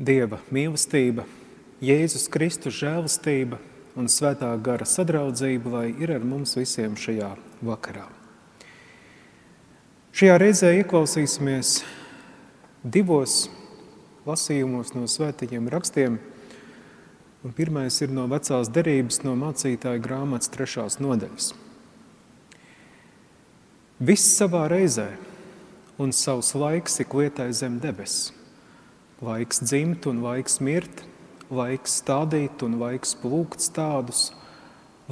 Dieva mīlestība, Jēzus Kristus žēlastība un svētā gara sadraudzība, lai ir ar mums visiem šajā vakarā. Šajā reizē ieklausīsimies divos lasījumos no svētajiem rakstiem. Un pirmais ir no vecās derības, no mācītāja grāmatas trešās nodaļas. Viss savā reizē un savs laiks ik lietai zem debes. Laiks dzimt un laiks mirt, laiks stādīt un laiks plūkt stādus,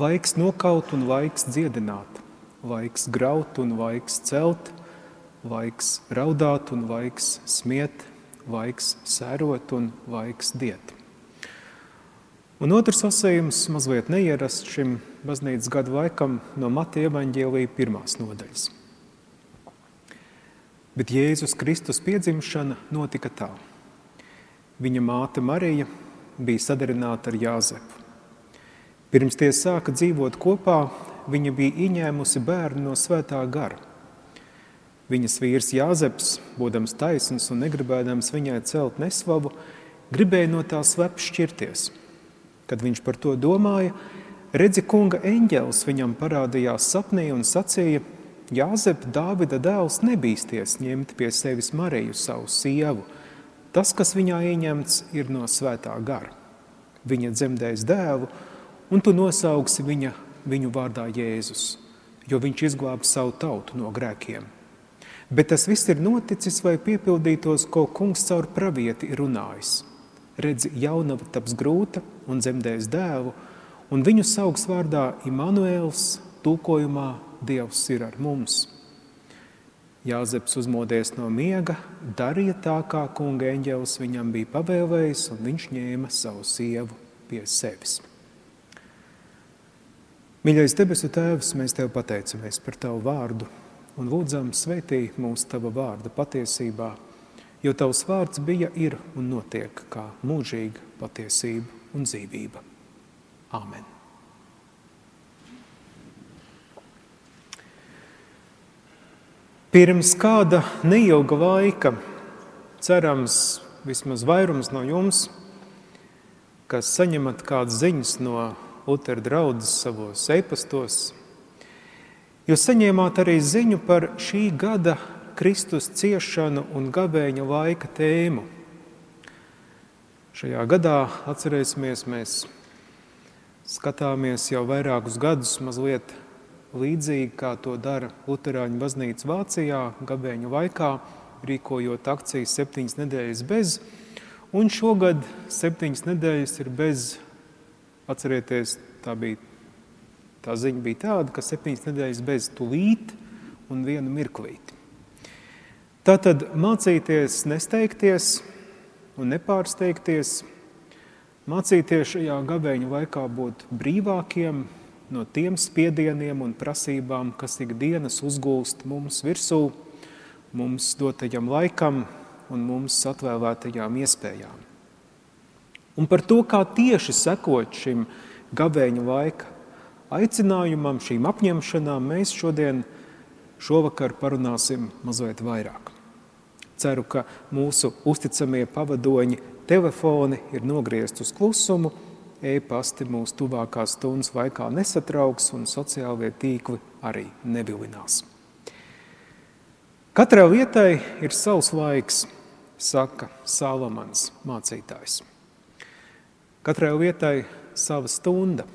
laiks nokaut un laiks dziedināt, laiks graut un laiks celt, laiks raudāt un laiks smiet, laiks sērot un laiks diet. Un otrs lasījums mazliet neierasts šim baznīcas gadu laikam no Mata evaņģēlīja pirmās nodaļas. Bet Jēzus Kristus piedzimšana notika tā. Viņa māte Marija bija sadarināta ar Jāzepu. Pirms tie sāka dzīvot kopā, viņa bija ieņēmusi bērnu no svētā gara. Viņas vīrs Jāzeps, būdams taisns un negribēdams viņai celt nesvabu, gribēja no tās sveps šķirties. Kad viņš par to domāja, redzi kunga eņģēlis viņam parādījās sapnī un sacīja – Jāzep, Dāvida dēls, nebīsties ņemt pie sevis Mariju, savu sievu. Tas, kas viņā ieņemts, ir no svētā gara. Viņa dzemdēs dēlu, un tu nosaugsi viņa, viņu vārdā Jēzus, jo viņš izglāba savu tautu no grēkiem. Bet tas viss ir noticis, vai piepildītos, ko kungs caur pravieti ir runājis. Redzi, jaunava taps grūta un dzemdēs dēlu, un viņu saugs vārdā Immanuēls, tūkojumā Dievs ir ar mums. Jāzeps uzmodies no miega, darīja tā, kā kunga eņģēlis viņam bija pavēlējis, un viņš ņēma savu sievu pie sevis. Mīļais debesu Tēvs, mēs Tev pateicamies par Tavu vārdu un lūdzam svētī mūsu Tava vārda patiesībā, jo Tavs vārds bija, ir un notiek kā mūžīga patiesība un dzīvība. Āmen! Pirms kāda neilga laika, cerams, vismaz vairums no jums, kas saņemat kādas ziņas no Lutera draudzes savos e-pastos, jūs saņēmāt arī ziņu par šī gada Kristus ciešanu un gavēņa laika tēmu. Šajā gadā, atcerēsimies, mēs skatāmies jau vairākus gadus mazliet līdzīgi kā to dara Lutāņu baznīca Vācijā, gabēņu laikā, rīkojot akcijas septiņas nedēļas bez. Un šogad septiņas nedēļas ir bez, atcerieties, tā, bija, tā ziņa bija tāda, ka septiņas nedēļas bez tulīt un vienu mirklīti. Tātad mācīties nesteigties un nepārsteigties, mācīties šajā gabēņu laikā būt brīvākiem, no tiem spiedieniem un prasībām, kas ikdienas uzgulst mums virsū, mums dotajam laikam un mums atvēlētajām iespējām. Un par to, kā tieši sekot šim gabeņu laika aicinājumam, šīm apņemšanām, mēs šodien šovakar parunāsim mazliet vairāk. Ceru, ka mūsu uzticamie pavadoņi telefoni ir nogriezt uz klusumu, e-pasti mūsu tuvākās stundas laikā nesatrauks un sociālie tīkli arī nevilinās. Katrai lietai ir savs laiks, saka Salamans mācītājs. Katrai lietai sava stunda,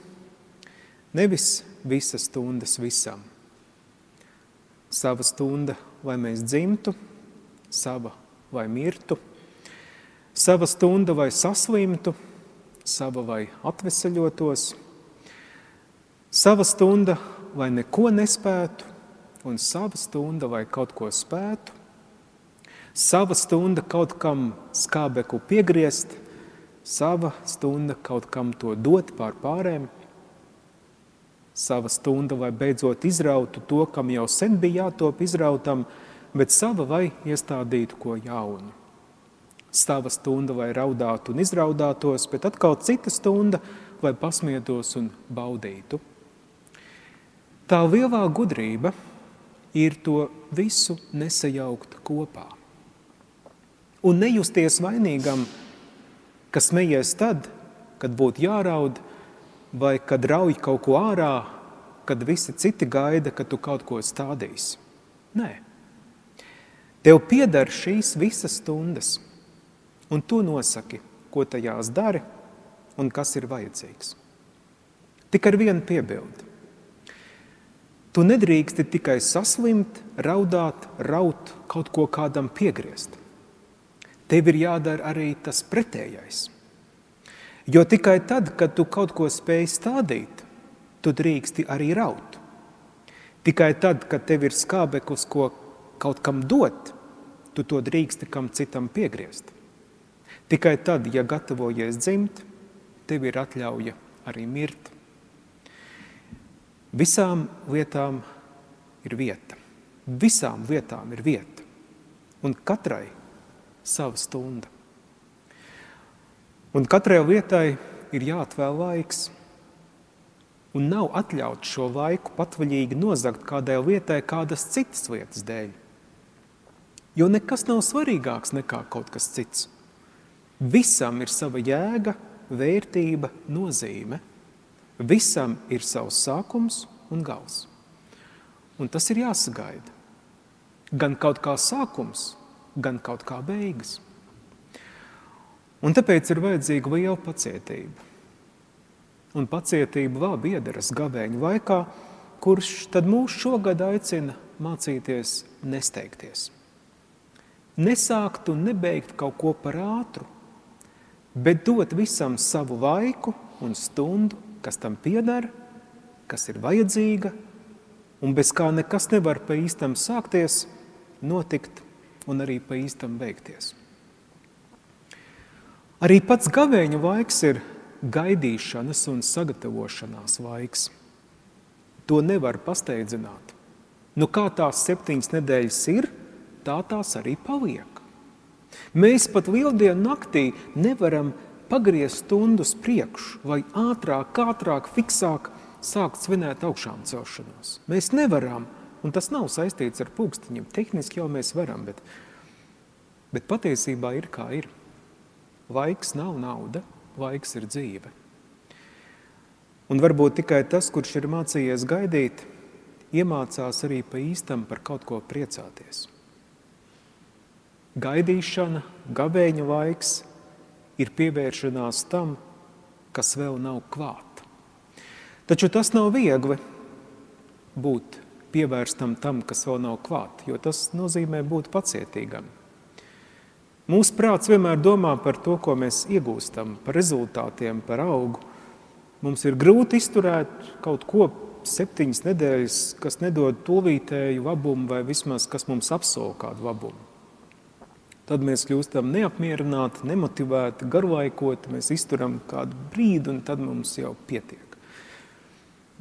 nevis visas stundas visam. Sava stunda, lai mēs dzimtu, sava, lai mirtu, sava stunda, lai saslimtu, sava vai atveseļotos, sava stunda, lai neko nespētu, un sava stunda, lai kaut ko spētu, sava stunda kaut kam skābeku piegriezt, sava stunda kaut kam to dot pār pārēm, sava stunda, lai beidzot izrautu to, kam jau sen bija jātop izrautam, bet sava vai iestādītu ko jaunu sava stunda, lai raudātu un izraudātos, bet atkal cita stunda, lai pasmietos un baudītu. Tā lielā gudrība ir to visu nesajaukt kopā. Un nejusties vainīgam ka smejies tad, kad būtu jāraud, vai kad rauj kaut ko ārā, kad visi citi gaida, ka tu kaut ko stādīsi. Nē. Tev pieder šīs visas stundas, un tu nosaki, ko tajās dari un kas ir vajadzīgs. Tik ar vienu piebildi. Tu nedrīksti tikai saslimt, raudāt, raut, kaut ko kādam piegriezt. Tev ir jādara arī tas pretējais. Jo tikai tad, kad tu kaut ko spēj stādīt, tu drīksti arī raut. Tikai tad, kad tev ir skābeklis, ko kaut kam dot, tu to drīksti kam citam piegriezt. Tikai tad, ja gatavojies dzimt, tev ir atļauja arī mirt. Visām lietām ir vieta. Visām lietām ir vieta. Un katrai sava stunda. Un katrai lietai ir jāatvēl laiks. Un nav atļauts šo laiku patvaļīgi nozagt kādai lietai kādas citas lietas dēļ. Jo nekas nav svarīgāks nekā kaut kas cits. Visam ir sava jēga, vērtība, nozīme – Visam ir savs sākums un gals. Un tas ir jāsagaida. Gan kaut kā sākums, gan kaut kā beigas. Un tāpēc ir vajadzīga liela pacietība. Un pacietība vēl biedras gavēņu laikā, kurš tad mūs šogad aicina mācīties nesteigties. Nesākt un nebeigt kaut ko par ātru, bet dot visam savu laiku un stundu kas tam pieder, kas ir vajadzīga, un bez kā nekas nevar pa īstam sākties, notikt un arī pa īstam beigties. Arī pats gavēņa laiks ir gaidīšanas un sagatavošanās laiks. To nevar pasteidzināt. Nu, kā tās septiņas nedēļas ir, tā tās arī paliek. Mēs pat lieldienu naktī nevaram pagriezt stundu priekšu, vai ātrāk, ātrāk, fiksāk sākt svinēt augšām celšanos. Mēs nevaram, un tas nav saistīts ar pulksteņiem. Tehniski jau mēs varam, bet, bet patiesībā ir kā ir. Laiks nav nauda, laiks ir dzīve. Un varbūt tikai tas, kurš ir mācījies gaidīt, iemācās arī pa īstam par kaut ko priecāties. Gaidīšana, gavēņa laiks – ir pievēršanās tam, kas vēl nav klāt. Taču tas nav viegli būt pievērstam tam, kas vēl nav klāt, jo tas nozīmē būt pacietīgam. Mūsu prāts vienmēr domā par to, ko mēs iegūstam, par rezultātiem, par augu. Mums ir grūti izturēt kaut ko septiņas nedēļas, kas nedod tūlītēju labumu vai vismaz kas mums apsola kādu labumu. Tad mēs kļūstam neapmierināti, nemotivēti, garlaikoti, mēs izturam kādu brīdi, un tad mums jau pietiek.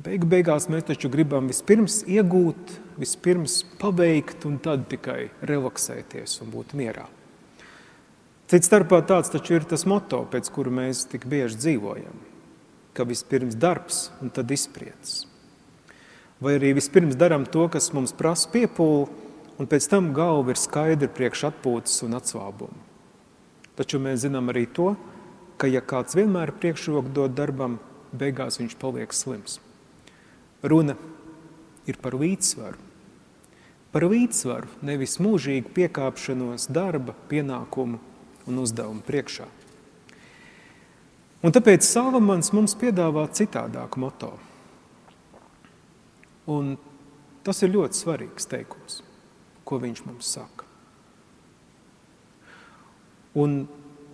Beigu beigās mēs taču gribam vispirms iegūt, vispirms paveikt, un tad tikai relaksēties un būt mierā. Cits starpā tāds taču ir tas moto, pēc kura mēs tik bieži dzīvojam, ka vispirms darbs un tad izpriecas. Vai arī vispirms daram to, kas mums prasa piepūli, un pēc tam galva ir skaidra priekš atpūtas un atsvābuma. Taču mēs zinām arī to, ka ja kāds vienmēr priekšroku dod darbam, beigās viņš paliek slims. Runa ir par līdzsvaru. Par līdzsvaru, nevis mūžīgu piekāpšanos darba, pienākumu un uzdevumu priekšā. Un tāpēc Salamans mums piedāvā citādāku moto. Un tas ir ļoti svarīgs teikums ko viņš mums saka. Un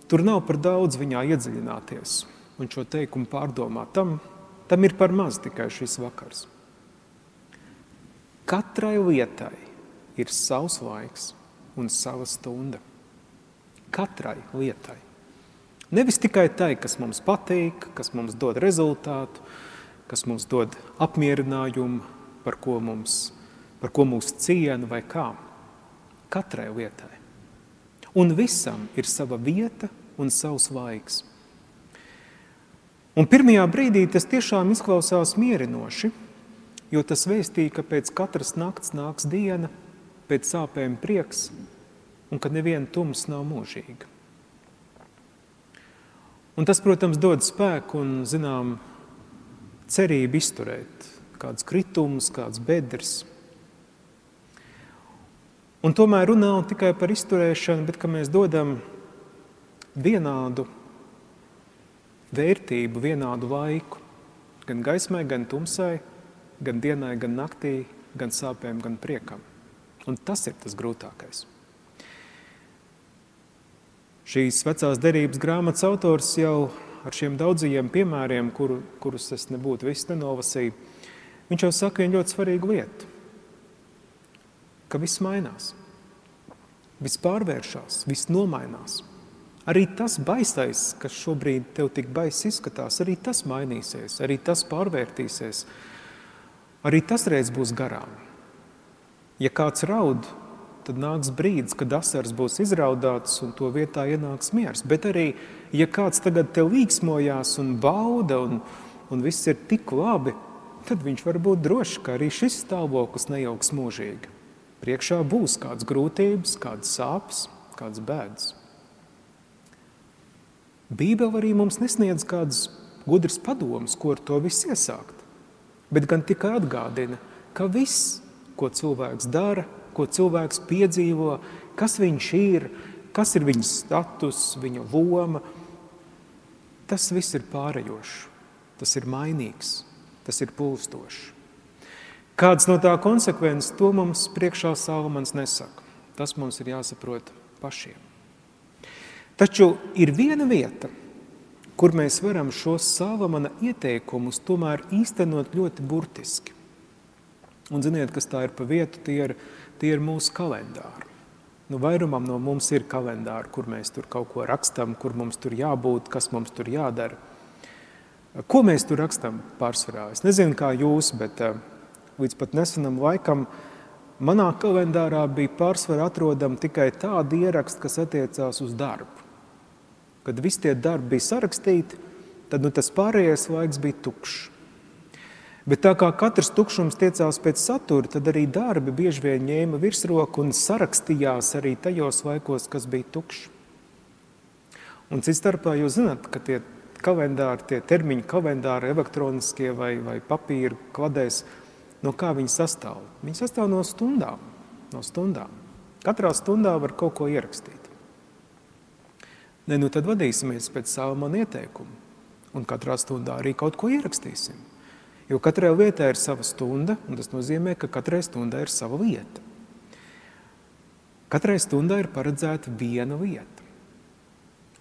tur nav par daudz viņā iedziļināties un šo teikumu pārdomāt. Tam, tam ir par maz tikai šis vakars. Katrai lietai ir savs laiks un sava stunda. Katrai lietai. Nevis tikai tai, kas mums patīk, kas mums dod rezultātu, kas mums dod apmierinājumu, par ko mums par ko mūs ciena vai kā. Katrai lietai. Un visam ir sava vieta un savs laiks. Un pirmajā brīdī tas tiešām izklausās mierinoši, jo tas vēstīja, ka pēc katras nakts nāks diena, pēc sāpēm prieks, un ka neviena tums nav mūžīga. Un tas, protams, dod spēku un, zinām, cerību izturēt kāds kritums, kāds bedres. Un tomēr runā ne tikai par izturēšanu, bet ka mēs dodam vienādu vērtību, vienādu laiku. Gan gaismai, gan tumsai, gan dienai, gan naktī, gan sāpēm, gan priekam. Un tas ir tas grūtākais. Šīs vecās derības grāmatas autors jau ar šiem daudzajiem piemēriem, kuru, kurus es nebūtu viss nenolasīju, viņš jau saka vienu ļoti svarīgu lietu, ka viss mainās, viss pārvēršas, viss nomainās. Arī tas baisais, kas šobrīd tev tik baisi izskatās, arī tas mainīsies, arī tas pārvērtīsies, arī tas reiz būs garām. Ja kāds raud, tad nāks brīdis, kad asars būs izraudāts un to vietā ienāks miers. Bet arī, ja kāds tagad te līksmojās un bauda un, un viss ir tik labi, tad viņš var būt drošs, ka arī šis stāvoklis nejauks mūžīgi. Priekšā būs kādas grūtības, kādas sāpes, kādas bēdas. Bībele arī mums nesniedz kādas gudras padomas, ko ar to visu iesākt, bet gan tikai atgādina, ka viss, ko cilvēks dara, ko cilvēks piedzīvo, kas viņš ir, kas ir viņa status, viņa loma. Tas viss ir pārējošs, tas ir mainīgs, tas ir pulstošs. Kādas no tā konsekvences, to mums priekšā Salamans nesaka. Tas mums ir jāsaprot pašiem. Taču ir viena vieta, kur mēs varam šos Salamana ieteikumus tomēr īstenot ļoti burtiski. Un ziniet, kas tā ir pa vietu, tie ir tie ir mūsu kalendāri. Nu, vairumam no mums ir kalendāri, kur mēs tur kaut ko rakstam, kur mums tur jābūt, kas mums tur jādara. Ko mēs tur rakstam pārsvarā? Es nezinu, kā jūs, bet eh, līdz pat nesenam laikam manā kalendārā bija pārsvarā atrodama tikai tāda ieraksta, kas attiecās uz darbu. Kad visi tie darbi bija sarakstīti, tad nu, tas pārējais laiks bija tukšs. Bet tā kā katrs tukšums tiecās pēc satura, tad arī darbi bieži vien ņēma virsroku un sarakstījās arī tajos laikos, kas bija tukši. Un cits starpā jūs zināt, ka tie kalendāri, tie termiņu kalendāri, elektroniskie vai, vai papīra kladēs, no kā viņi sastāv? Viņi sastāv no stundām. No stundām. Katrā stundā var kaut ko ierakstīt. Ne, nu tad vadīsimies pēc savu man ieteikumu. Un katrā stundā arī kaut ko ierakstīsim. Jo katrai lietai ir sava stunda, un tas nozīmē, ka katrai stundai ir sava vieta. Katrai stundai ir paredzēta viena lieta.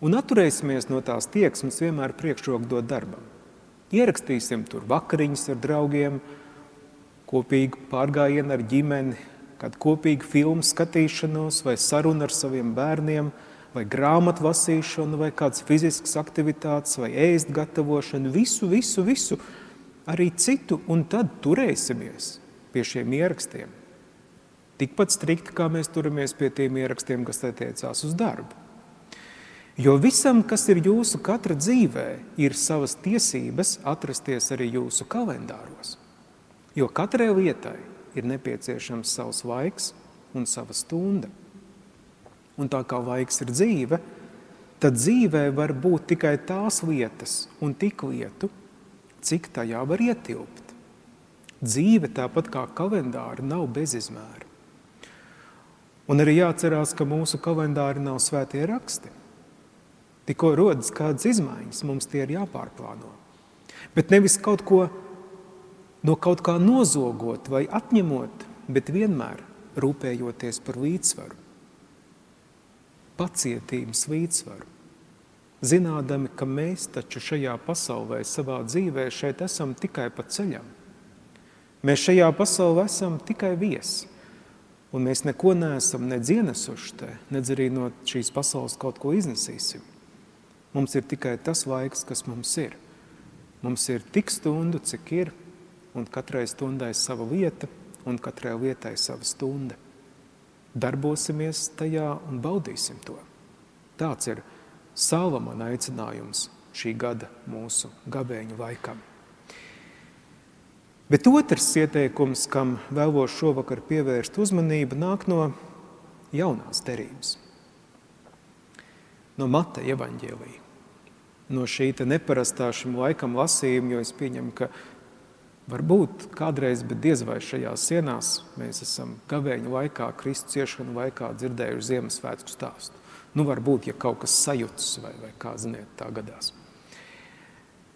Un atturēsimies no tās tieksmes vienmēr priekšroku dot darbam. Ierakstīsim tur vakariņas ar draugiem, kopīgu pārgājienu ar ģimeni, kādu kopīgu filmu skatīšanos vai sarunu ar saviem bērniem, vai grāmatu lasīšanu, vai kādas fiziskas aktivitātes, vai ēst gatavošanu, visu, visu, visu arī citu, un tad turēsimies pie šiem ierakstiem. Tikpat strikti, kā mēs turamies pie tiem ierakstiem, kas attiecās uz darbu. Jo visam, kas ir jūsu katra dzīvē, ir savas tiesības atrasties arī jūsu kalendāros. Jo katrai lietai ir nepieciešams savs laiks un sava stunda. Un tā kā laiks ir dzīve, tad dzīvē var būt tikai tās lietas un tik lietu, cik tajā var ietilpt. Dzīve, tāpat kā kalendāri, nav bezizmēra. Un arī jāatcerās, ka mūsu kalendāri nav svētie raksti. Tikko rodas kādas izmaiņas, mums tie ir jāpārplāno. Bet nevis kaut ko no kaut kā nozogot vai atņemot, bet vienmēr rūpējoties par līdzsvaru, pacietības līdzsvaru zinādami, ka mēs taču šajā pasaulē, savā dzīvē šeit esam tikai pa ceļam. Mēs šajā pasaulē esam tikai viesi, un mēs neko neesam nedz ienesuši te, nedz arī no šīs pasaules kaut ko iznesīsim. Mums ir tikai tas laiks, kas mums ir. Mums ir tik stundu, cik ir, un katrai stundai sava vieta, un katrai lietai sava stunda. Darbosimies tajā un baudīsim to. Tāds ir Salamana aicinājums šī gada mūsu gabēņu laikam. Bet otrs ieteikums, kam vēlos šovakar pievērst uzmanību, nāk no jaunās derības, no Mata evaņģēlī. no šī neparastā šim laikam lasījuma, jo es pieņemu, ka varbūt kādreiz, bet diez vai šajās sienās mēs esam gavēņa laikā, Kristus ciešanu laikā dzirdējuši Ziemassvētku stāstu. Nu, varbūt, ja kaut kas sajūtas vai, vai kā ziniet, tā gadās.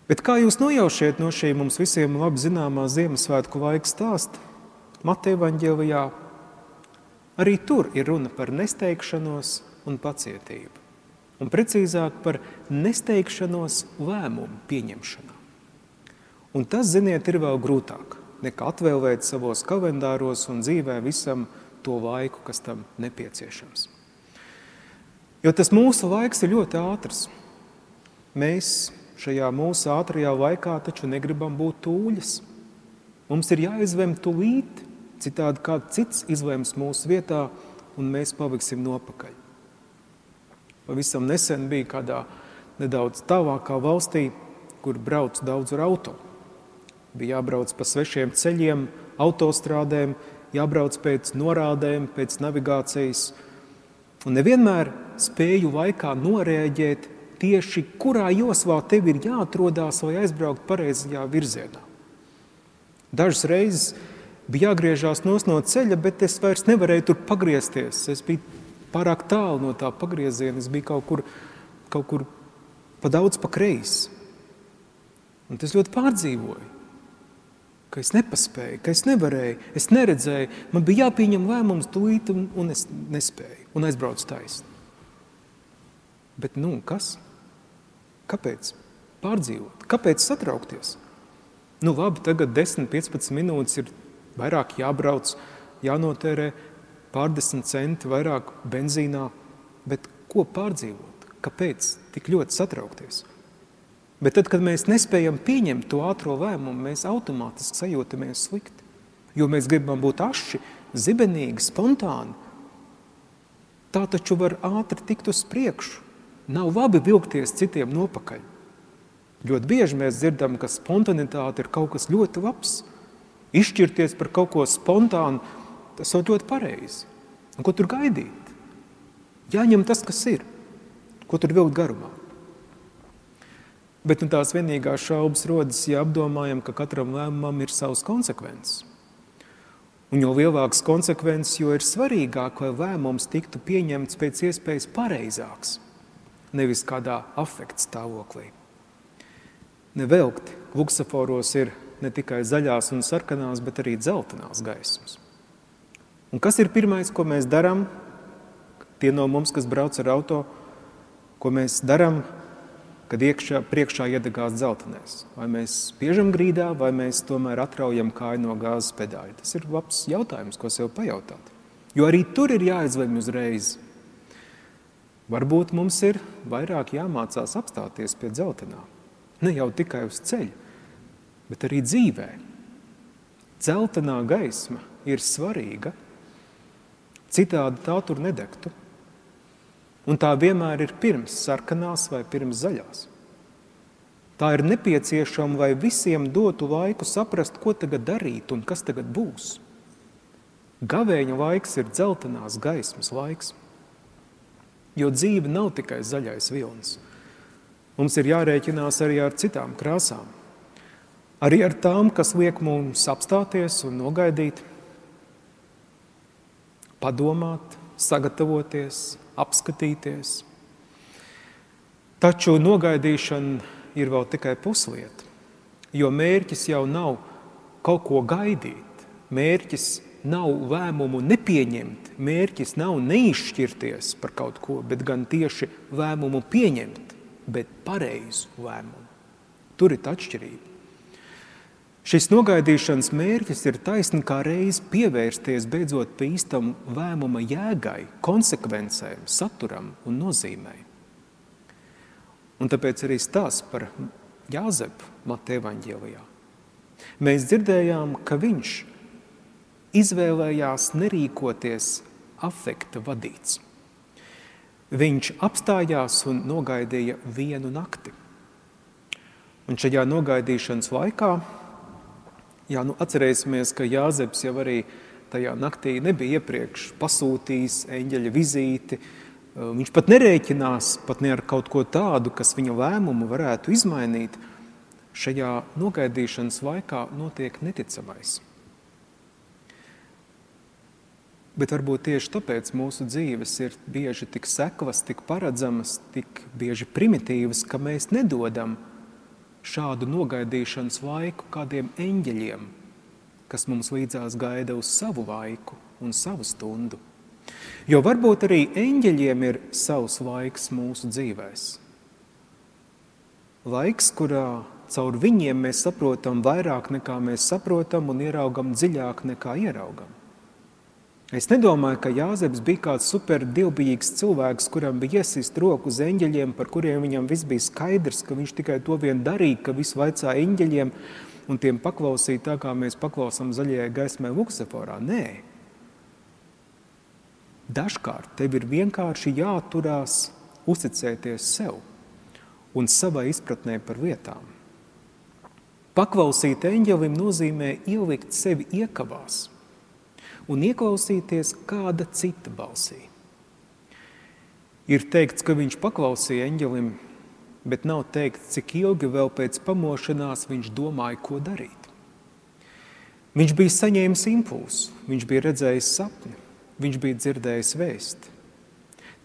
Bet kā jūs nojaušiet no šī mums visiem labi zināmā Ziemassvētku laika stāsta, Mateja Vaņģēlijā arī tur ir runa par nesteigšanos un pacietību. Un precīzāk par nesteigšanos lēmumu pieņemšanā. Un tas, ziniet, ir vēl grūtāk nekā atvēlēt savos kalendāros un dzīvē visam to laiku, kas tam nepieciešams. Jo tas mūsu laiks ir ļoti ātrs. Mēs šajā mūsu ātrajā laikā taču negribam būt tūļas. Mums ir jāizvem tūlīt, citādi kāds cits izlems mūsu vietā, un mēs paliksim nopakaļ. Pavisam nesen bija kādā nedaudz tālākā valstī, kur brauc daudz ar auto. Bija jābrauc pa svešiem ceļiem, autostrādēm, jābrauc pēc norādēm, pēc navigācijas – Un nevienmēr spēju laikā norēģēt tieši kurā joslā tev ir jāatrodās, lai aizbraukt pareizajā virzienā. Dažas reizes bija jāgriežās no ceļa, bet es vairs nevarēju tur pagriezties. Es biju pārāk tālu no tā pagrieziena, es biju kaut kur, kaut kur pa daudz pa kreisi. Un tas ļoti pārdzīvoju ka es nepaspēju, ka es nevarēju, es neredzēju. Man bija jāpieņem lēmums tūlīt, un, un es nespēju, un aizbraucu taisni. Bet nu, kas? Kāpēc pārdzīvot? Kāpēc satraukties? Nu, labi, tagad 10, 15 minūtes ir vairāk jābrauc, jānotērē pārdesmit centi vairāk benzīnā, bet ko pārdzīvot? Kāpēc tik ļoti satraukties? Bet tad, kad mēs nespējam pieņemt to ātrā lēmumu, mēs automātiski sajūtamies slikti. Jo mēs gribam būt aši, zibenīgi, spontāni. Tā taču var ātri tikt uz priekšu. Nav labi vilkties citiem nopakaļ. Ļoti bieži mēs dzirdam, ka spontanitāte ir kaut kas ļoti labs. Izšķirties par kaut ko spontānu, tas ir ļoti pareizi. Un ko tur gaidīt? Jāņem tas, kas ir. Ko tur vilkt garumā? Bet nu, tās vienīgās šaubas rodas, ja apdomājam, ka katram lēmumam ir savas konsekvences. Un jo lielākas konsekvences, jo ir svarīgāk, lai lēmums tiktu pieņemts pēc iespējas pareizāks, nevis kādā afekta stāvoklī. Nevelkti luksaforos ir ne tikai zaļās un sarkanās, bet arī dzeltenās gaismas. Un kas ir pirmais, ko mēs darām? Tie no mums, kas brauc ar auto, ko mēs darām, kad iekšā, priekšā iedegās dzeltenais. Vai mēs spiežam grīdā, vai mēs tomēr atraujam kāju no gāzes pedāļa? Tas ir labs jautājums, ko sev pajautāt. Jo arī tur ir jāizlemj uzreiz. Varbūt mums ir vairāk jāmācās apstāties pie dzeltenā. Ne jau tikai uz ceļa, bet arī dzīvē. Dzeltenā gaisma ir svarīga, citādi tā tur nedegtu. Un tā vienmēr ir pirms sarkanās vai pirms zaļās. Tā ir nepieciešama, lai visiem dotu laiku saprast, ko tagad darīt un kas tagad būs. Gavēņa laiks ir dzeltenās gaismas laiks, jo dzīve nav tikai zaļais vilnis. Mums ir jārēķinās arī ar citām krāsām, arī ar tām, kas liek mums apstāties un nogaidīt, padomāt, sagatavoties, apskatīties. Taču nogaidīšana ir vēl tikai puslieta, jo mērķis jau nav kaut ko gaidīt. Mērķis nav lēmumu nepieņemt, mērķis nav neizšķirties par kaut ko, bet gan tieši lēmumu pieņemt, bet pareizu lēmumu. Tur ir atšķirība. Šis nogaidīšanas mērķis ir taisni kā reiz pievērsties beidzot pie īstam lēmuma jēgai, konsekvencēm, saturam un nozīmei. Un tāpēc arī stāsts par Jāzepu Mateja evaņģēlijā. Mēs dzirdējām, ka viņš izvēlējās nerīkoties afekta vadīts. Viņš apstājās un nogaidīja vienu nakti. Un šajā nogaidīšanas laikā Jā, nu atcerēsimies, ka Jāzeps jau arī tajā naktī nebija iepriekš pasūtījis eņģeļa vizīti, Viņš pat nerēķinās pat ne ar kaut ko tādu, kas viņa lēmumu varētu izmainīt. Šajā nogaidīšanas laikā notiek neticamais. Bet varbūt tieši tāpēc mūsu dzīves ir bieži tik seklas, tik paredzamas, tik bieži primitīvas, ka mēs nedodam šādu nogaidīšanas laiku kādiem eņģeļiem, kas mums līdzās gaida uz savu laiku un savu stundu. Jo varbūt arī eņģeļiem ir savs laiks mūsu dzīvēs. Laiks, kurā caur viņiem mēs saprotam vairāk nekā mēs saprotam un ieraugam dziļāk nekā ieraugam. Es nedomāju, ka Jāzeps bija kāds super dievbijīgs cilvēks, kuram bija iesist roku uz eņģeļiem, par kuriem viņam viss bija skaidrs, ka viņš tikai to vien darīja, ka visu vaicā eņģeļiem un tiem paklausīja tā, kā mēs paklausām zaļajai gaismai lukseforā. Nē, Dažkārt tev ir vienkārši jāturās uzticēties sev un savai izpratnē par lietām. Paklausīt eņģelim nozīmē ielikt sevi iekavās un ieklausīties kāda cita balsī. Ir teikts, ka viņš paklausīja eņģelim, bet nav teikts, cik ilgi vēl pēc pamošanās viņš domāja, ko darīt. Viņš bija saņēmis impulsu, viņš bija redzējis sapni, viņš bija dzirdējis vēst.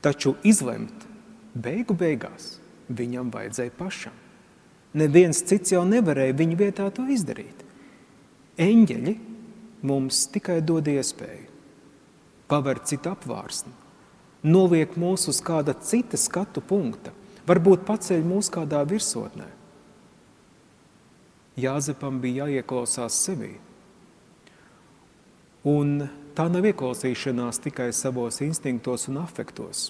Taču izlemt beigu beigās viņam vajadzēja pašam. Neviens cits jau nevarēja viņa vietā to izdarīt. Eņģeļi mums tikai dod iespēju pavērt citu apvārsni, noliek mūs uz kāda cita skatu punkta, varbūt paceļ mūs kādā virsotnē. Jāzepam bija jāieklausās sevī. Un tā nav ieklausīšanās tikai savos instinktos un afektos,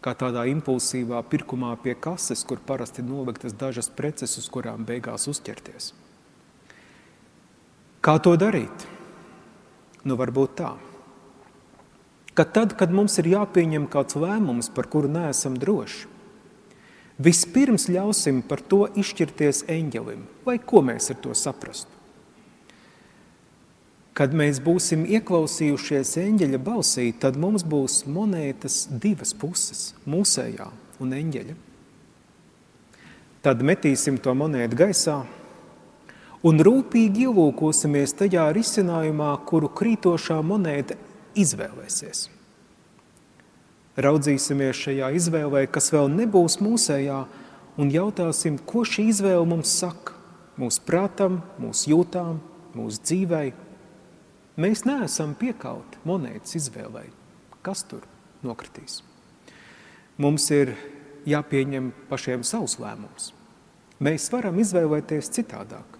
kā tādā impulsīvā pirkumā pie kases, kur parasti noliktas dažas preces, uz kurām beigās uzķerties. Kā to darīt? Nu, varbūt tā. Ka tad, kad mums ir jāpieņem kāds lēmums, par kuru neesam droši, vispirms ļausim par to izšķirties eņģelim, vai ko mēs ar to saprastu. Kad mēs būsim ieklausījušies eņģeļa balsī, tad mums būs monētas divas puses - mūsējā un eņģeļa. Tad metīsim to monētu gaisā un rūpīgi ielūkosimies tajā risinājumā, kuru krītošā monēta izvēlēsies. Raudzīsimies šajā izvēlē, kas vēl nebūs mūsējā, un jautāsim, ko šī izvēle mums saka mūsu prātam, mūsu jūtām, mūsu dzīvei Mēs neesam piekauti monētas izvēlei. Kas tur nokritīs? Mums ir jāpieņem pašiem savus lēmumus. Mēs varam izvēlēties citādāk.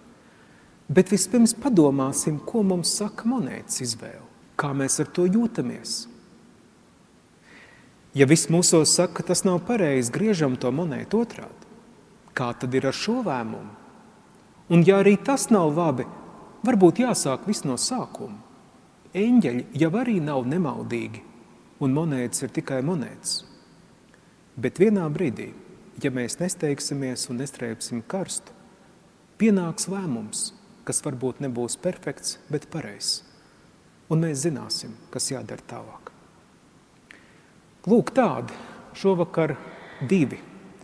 Bet vispirms padomāsim, ko mums saka monētas izvēle, kā mēs ar to jūtamies. Ja viss mūsos saka, ka tas nav pareizi, griežam to monētu otrādi. Kā tad ir ar šo lēmumu? Un ja arī tas nav labi, varbūt jāsāk viss no sākuma. Eņģeļi jau arī nav nemaldīgi, un monētas ir tikai monētas. Bet vienā brīdī, ja mēs nesteigsimies un nestrēpsim karstu, pienāks lēmums, kas varbūt nebūs perfekts, bet pareizs. Un mēs zināsim, kas jādara tālāk. Lūk, tādi šovakar divi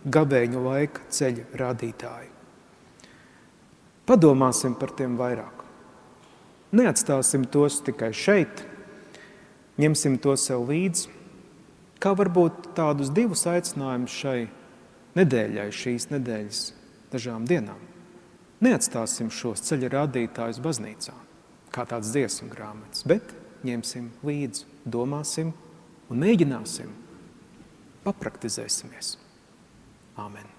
gabēņu laika ceļa rādītāji. Padomāsim par tiem vairāk. Neatstāsim tos tikai šeit, ņemsim to sev līdzi, kā varbūt tādus divus aicinājumus šai nedēļai, šīs nedēļas dažām dienām. Neatstāsim šos ceļa rādītājus baznīcā, kā tāds dziesmu grāmatas, bet ņemsim līdzi, domāsim un mēģināsim, papraktizēsimies. Āmen!